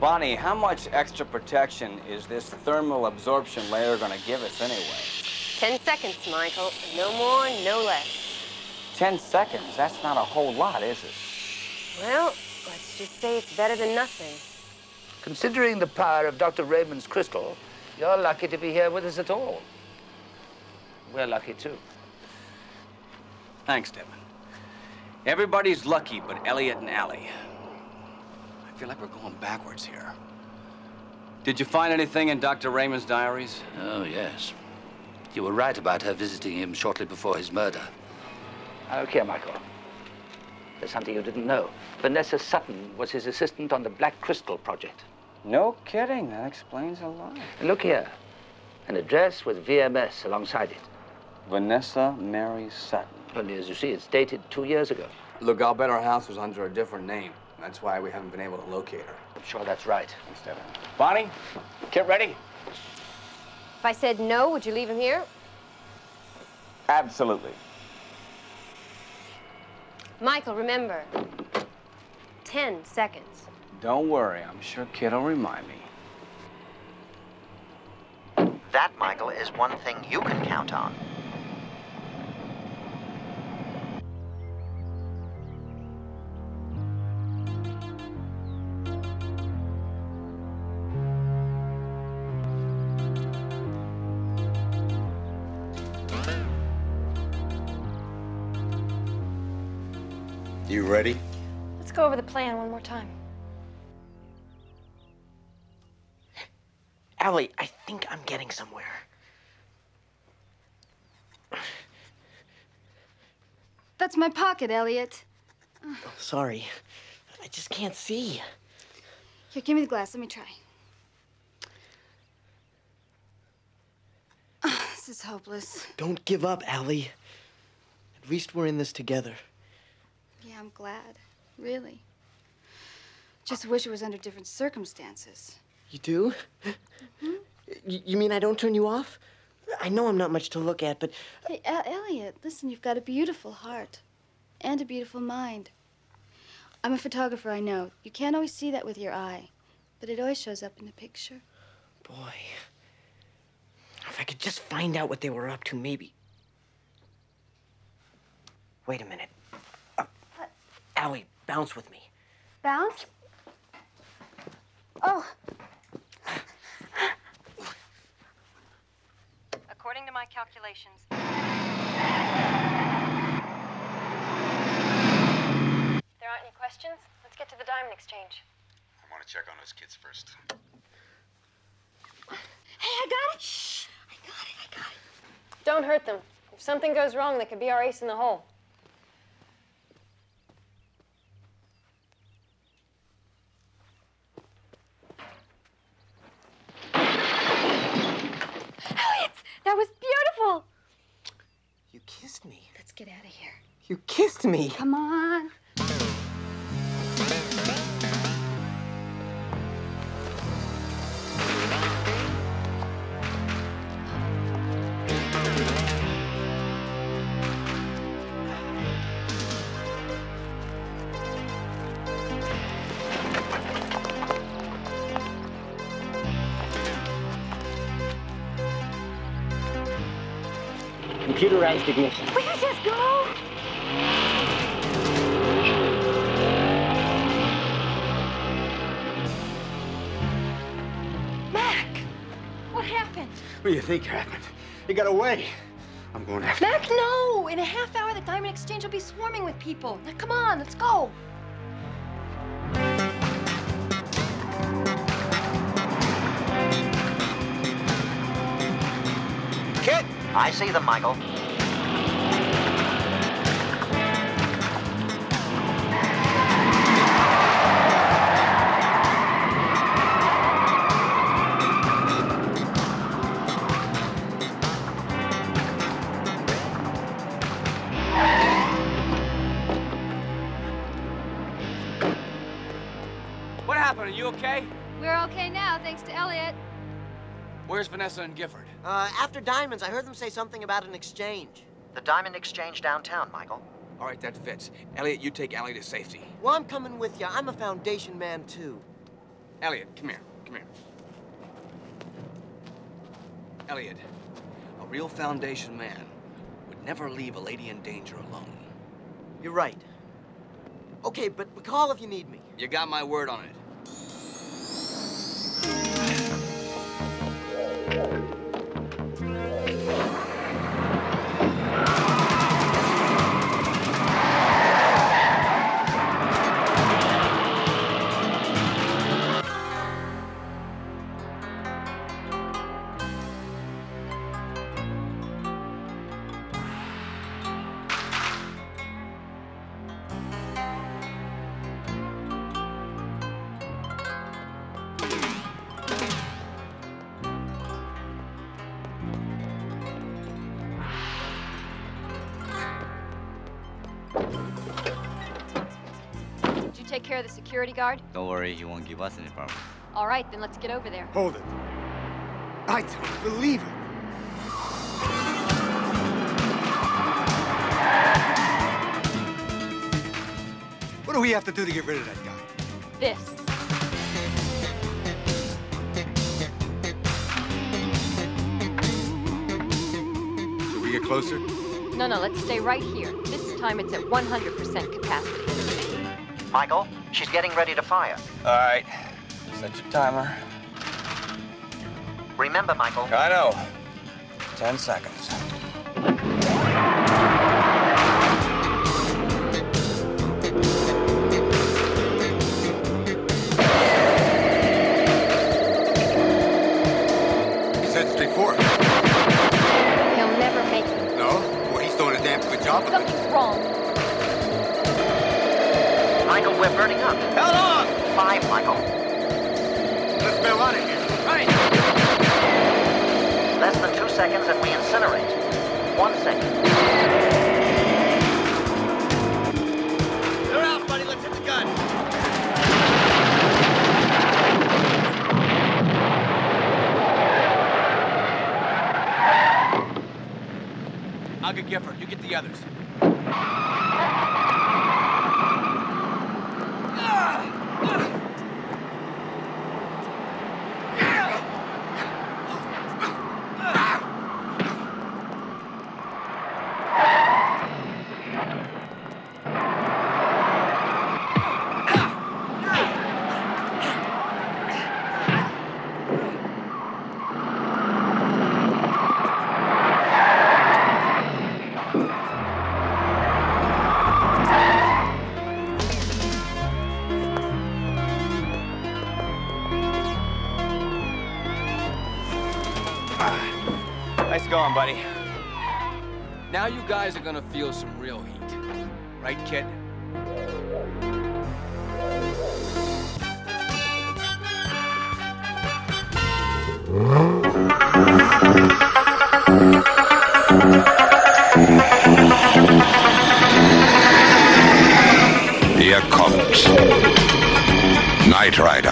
Bonnie, how much extra protection is this thermal absorption layer going to give us anyway? Ten seconds, Michael. No more, no less. Ten seconds? That's not a whole lot, is it? Well, let's just say it's better than nothing. Considering the power of Dr. Raymond's crystal, you're lucky to be here with us at all. We're lucky, too. Thanks, Devon. Everybody's lucky but Elliot and Allie. I feel like we're going backwards here. Did you find anything in Dr. Raymond's diaries? Oh, yes. You were right about her visiting him shortly before his murder. Okay, Michael. There's something you didn't know. Vanessa Sutton was his assistant on the Black Crystal project. No kidding. That explains a lot. Look here. An address with VMS alongside it. Vanessa Mary Sutton. Only, as you see, it's dated two years ago. Look, I'll bet our house was under a different name. That's why we haven't been able to locate her. I'm sure that's right. Thanks, Devon. Bonnie, get ready. If I said no, would you leave him here? Absolutely. Michael, remember. Ten seconds. Don't worry. I'm sure KITT will remind me. That, Michael, is one thing you can count on. You ready? Let's go over the plan one more time. Allie, I think I'm getting somewhere. That's my pocket, Elliot. Oh, sorry. I just can't see. Here, give me the glass. Let me try. Ah, this is hopeless. Don't give up, Allie. At least we're in this together. Yeah, I'm glad. Really. Just wish it was under different circumstances. You do? Mm-hmm. Y- you mean I don't turn you off? I know I'm not much to look at, but Hey, El- Elliot, listen, you've got a beautiful heart and a beautiful mind. I'm a photographer, I know. You can't always see that with your eye, but it always shows up in the picture. boy, if I could just find out what they were up to, maybe. Wait a minute. Allie, bounce with me. Bounce? Oh, According to my calculations, there aren't any questions? Let's get to the diamond exchange. I want to check on those kids first. Hey, I got it! Shh! I got it, I got it. don't hurt them. If something goes wrong, that could be our ace in the hole. Elliot, that was beautiful! You kissed me. Let's get out of here. You kissed me. Come on. Computerized ignition. We could just go. Mac, what happened? What do you think happened? He got away. I'm going after Mac, no! In a half hour, the diamond exchange will be swarming with people. Now, come on, let's go. I see them, Michael. What happened? Are you okay? We're okay now, thanks to Elliot. Where's Vanessa and Gifford? Uh, after Diamonds, I heard them say something about an exchange. The Diamond Exchange downtown, Michael. All right, that fits. Elliot, you take Allie to safety. Well, I'm coming with you. I'm a foundation man, too. Elliot, come here. Come here. Elliot, a real Foundation man would never leave a lady in danger alone. You're right. Okay, but call if you need me. You got my word on it. Did you take care of the security guard? Don't worry, he won't give us any problems. All right, then let's get over there. Hold it. I don't believe it. What do we have to do to get rid of that guy? This. Should we get closer? No, no, let's stay right here. This time it's at 100% capacity. Michael, she's getting ready to fire. All right. Set your timer. Remember, Michael, I know. Ten seconds. He said straight for it. He'll never make it. No? Well, he's doing a damn good job of Michael, we're burning up. Hold on! Five, Michael. Let's bail out of here. Right. Less than two seconds and we incinerate. One second. Clear out, buddy. Let's hit the gun. I'll get Gifford. You get the others. Nice going, buddy. Now you guys are gonna feel some real heat. Right, KITT? The Occult. Knight Rider.